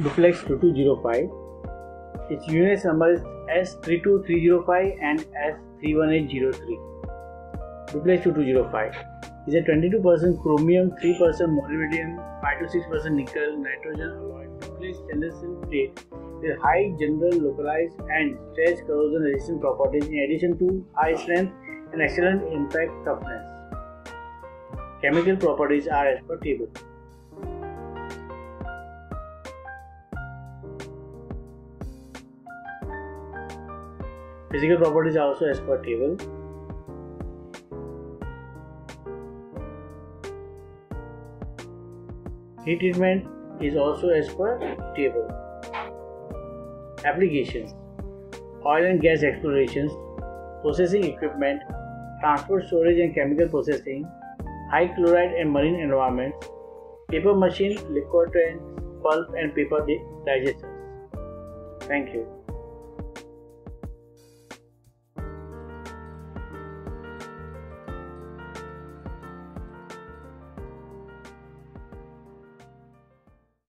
Duplex 2205. Its unit number is S32305 and S31803. Duplex 2205 is a 22% chromium, 3% molybdenum, 5 to 6% nickel, nitrogen alloy duplex stainless steel plate with high general localized and stress corrosion resistant properties in addition to high strength and excellent impact toughness. Chemical properties are as per table. Physical properties are also as per table. Heat treatment is also as per table. Applications Oil and gas explorations, processing equipment, transport storage and chemical processing, high chloride and marine environments, paper machine, liquor trains, pulp and paper digesters. Thank you.